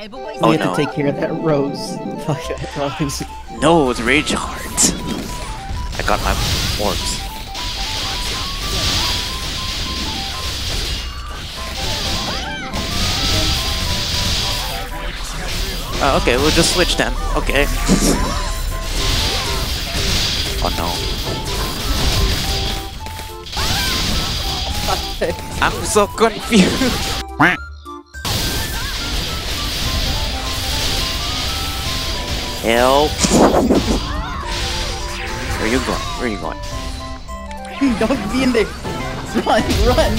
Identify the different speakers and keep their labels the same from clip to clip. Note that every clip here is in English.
Speaker 1: alive. But
Speaker 2: oh,
Speaker 3: you
Speaker 2: have
Speaker 3: to take care of that rose.
Speaker 2: no, it's rage heart. I got my orbs. Uh, okay, we'll just switch then. Okay. oh no. I'm so confused. Help. Where are you going? Where are you going?
Speaker 3: Don't be in there. Run, run, run.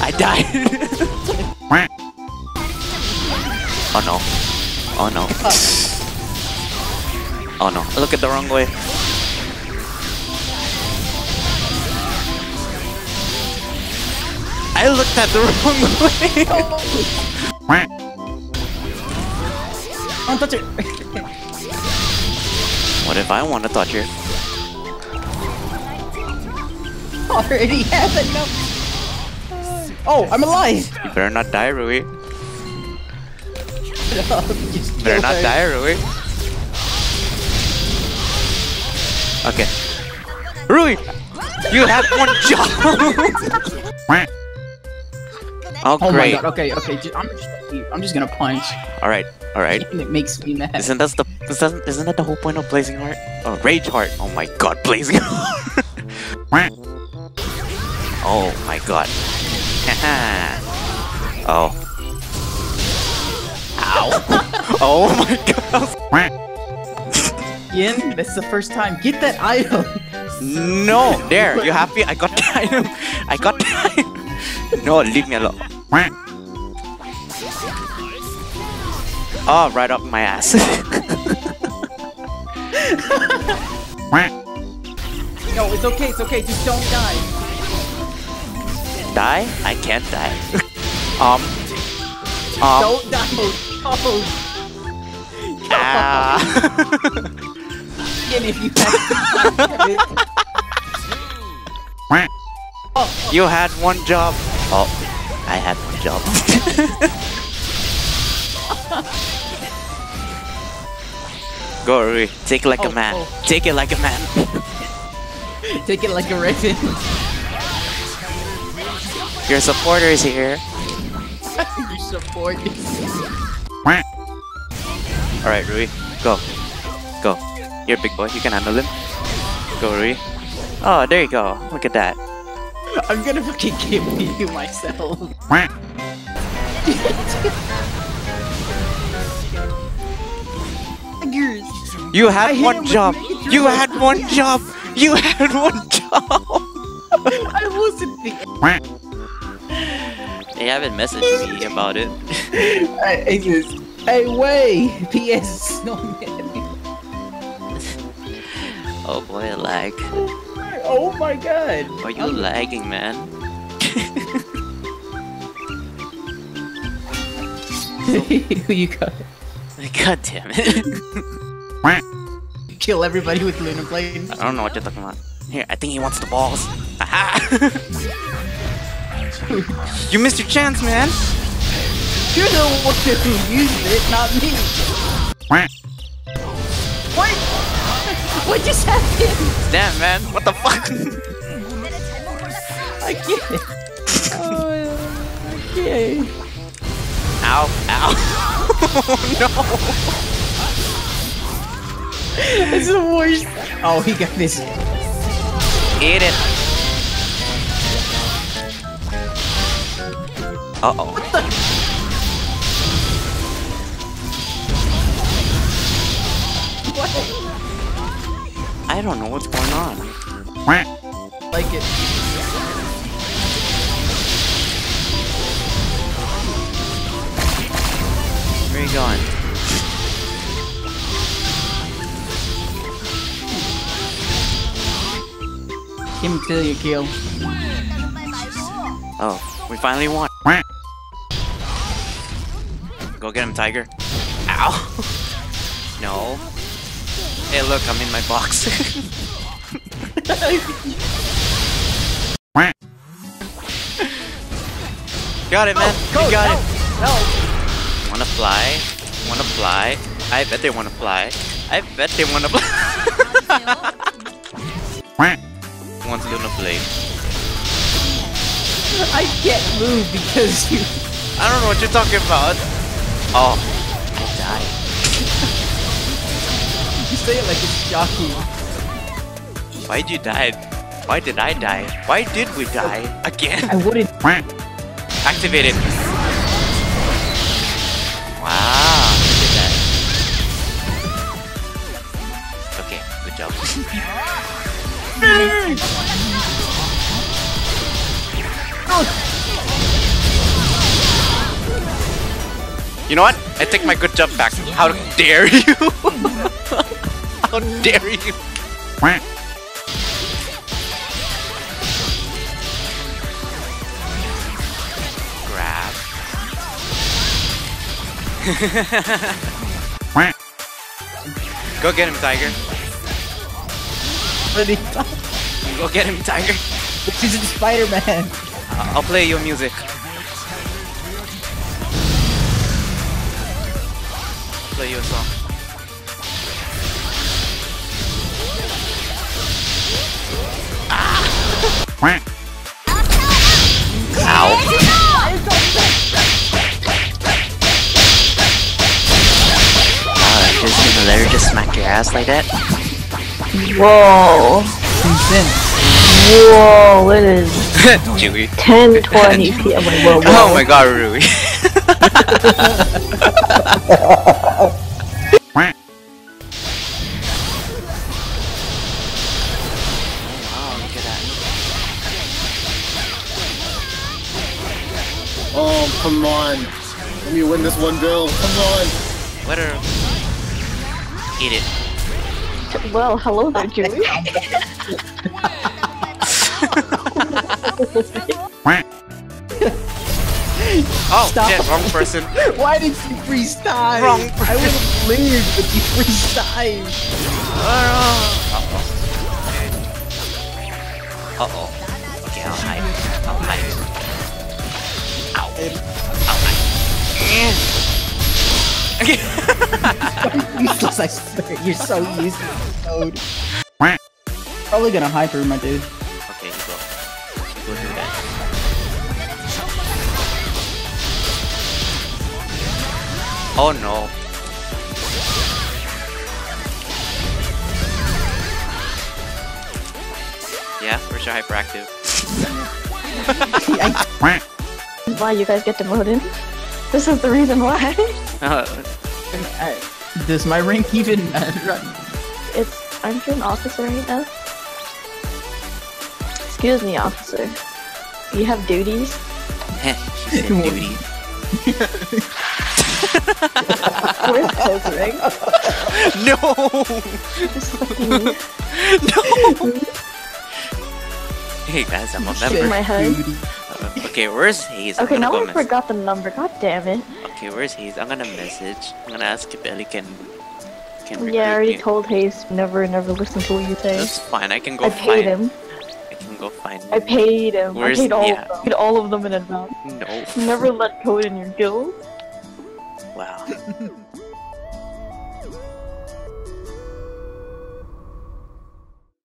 Speaker 2: I died. oh no. Oh no. Oh no. I look at the wrong way. I looked at the wrong way.
Speaker 3: Don't touch it.
Speaker 2: what if I want to touch it?
Speaker 3: Already have enough. Oh, I'm alive.
Speaker 2: You better not die, Rui.
Speaker 3: Just
Speaker 2: Better not
Speaker 3: her.
Speaker 2: die, Rui. Okay. Rui! You have one job! oh,
Speaker 3: Oh my god. Okay, okay. I'm just, I'm just gonna punch.
Speaker 2: Alright, alright.
Speaker 3: And it makes me mad.
Speaker 2: Isn't that the isn't, isn't that the whole point of Blazing Heart? Oh, Rage Heart. Oh my god, Blazing Heart. oh my god. oh. Ow. oh my god.
Speaker 3: Yin, that's the first time. Get that item.
Speaker 2: No, there, you happy? I got the item. I got the item. No, leave me alone. Oh, right up my ass.
Speaker 3: No, it's okay. It's okay. Just don't die.
Speaker 2: die? I can't die. um. Um.
Speaker 3: Don't die. Oh,
Speaker 2: Ah.
Speaker 3: Yin, if you have
Speaker 2: you had one job. Oh, I had one job. Go, Rui. Take it like a
Speaker 3: Oh,
Speaker 2: man.
Speaker 3: oh.
Speaker 2: Take it like a man.
Speaker 3: take it like a raven.
Speaker 2: Your supporter is here.
Speaker 3: you support
Speaker 2: Alright, Rui. Go. Go. You're a big boy. You can handle him. Go, Rui. Oh, there you go. Look at that.
Speaker 3: I'm gonna fucking kill you myself. Tigers.
Speaker 2: You
Speaker 3: I
Speaker 2: had
Speaker 3: hit
Speaker 2: one job. You
Speaker 3: one.
Speaker 2: had one job. You had one job.
Speaker 3: I wasn't the.
Speaker 2: They haven't messaged me about it.
Speaker 3: I, I just, hey, way. P.S. Snowman.
Speaker 2: Oh boy, lag.
Speaker 3: Oh my god.
Speaker 2: Are you
Speaker 3: I'm-
Speaker 2: lagging, man?
Speaker 3: Who you got?
Speaker 2: God damn it.
Speaker 3: Kill everybody with Lunar Blade.
Speaker 2: I don't know what you're talking about. Here, I think he wants the balls. Aha! you missed your chance, man.
Speaker 3: You're the one who used it, not me. What? What just happened?
Speaker 2: Damn, man. What the fuck?
Speaker 3: I can't. Oh, okay.
Speaker 2: ow, ow. Oh, no.
Speaker 3: It's the worst. Oh, he got this.
Speaker 2: Eat it. Uh oh.
Speaker 3: What?
Speaker 2: I don't know what's going on.
Speaker 3: Like it. Kill your kill.
Speaker 2: Oh, we finally won. Go get him, Tiger. Ow. no. Hey, look, I'm in my box. got it, man.
Speaker 3: Go,
Speaker 2: you got
Speaker 3: no,
Speaker 2: it.
Speaker 3: No.
Speaker 2: wanna fly? Wanna fly? I bet they wanna fly. I bet they wanna fly. Wants Luna Blade.
Speaker 3: I can't move because you.
Speaker 2: I don't know what you're talking about. Oh, I died.
Speaker 3: You say it like it's shocking.
Speaker 2: Why'd you die? Why did I die? Why did we die again?
Speaker 3: I wouldn't.
Speaker 2: Activate it. Wow, You know what? I take my good job back. How dare you? How dare you? Grab. Go get him, Tiger. Go get him, Tiger.
Speaker 3: This is Spider-Man.
Speaker 2: Uh, I'll play your music. Play your song. Ow. Uh, just gonna let her just smack your ass like that?
Speaker 1: Whoa.
Speaker 3: Consent.
Speaker 1: Whoa, it is
Speaker 2: Chewy.
Speaker 1: 10:20 p.m. Wait, whoa, whoa.
Speaker 2: Oh my god, Rui. wow, look at that.
Speaker 4: Oh, come on. Let me win this one, Bill. Come on.
Speaker 2: Let her eat it.
Speaker 1: Well, hello there, Julie.
Speaker 2: Oh,
Speaker 3: Stop.
Speaker 2: shit, wrong person.
Speaker 3: Why did you freeze time?
Speaker 2: Wrong person.
Speaker 3: I would have cleared, but you freeze time.
Speaker 2: Uh-oh. Uh-oh. Okay, I'll hide. I'll hide. Ow. I'll hide. Okay.
Speaker 3: Useless, I swear. You're so useless, Toad. Probably gonna hyper, my dude.
Speaker 2: Oh no. Yeah, where's your hyperactive?
Speaker 1: Why you guys get demoted? This is the reason why.
Speaker 3: I, uh, does my rank even matter?
Speaker 1: It's aren't you an officer right now? Excuse me, officer. You have duties.
Speaker 2: she said duty.
Speaker 1: Where's Code's?
Speaker 2: No! No! Hey guys, I'm a
Speaker 1: Shit.
Speaker 2: member.
Speaker 1: my head.
Speaker 2: Uh, okay, where's Hayes? I'm
Speaker 1: Okay,
Speaker 2: gonna
Speaker 1: now
Speaker 2: go
Speaker 1: I
Speaker 2: mess-
Speaker 1: forgot the number. God damn it.
Speaker 2: Okay, where's Hayes? I'm gonna message. I'm gonna ask if Ellie can can recruit
Speaker 1: Yeah, I already
Speaker 2: me.
Speaker 1: told Hayes never, never listen to what you say.
Speaker 2: That's fine. I can go
Speaker 1: I paid
Speaker 2: find.
Speaker 1: him.
Speaker 2: I can go find.
Speaker 1: I paid him.
Speaker 2: Where's-
Speaker 1: I paid all
Speaker 2: yeah.
Speaker 1: of them. paid all of them in advance.
Speaker 2: No.
Speaker 1: Never let code in your guild.
Speaker 2: Wow.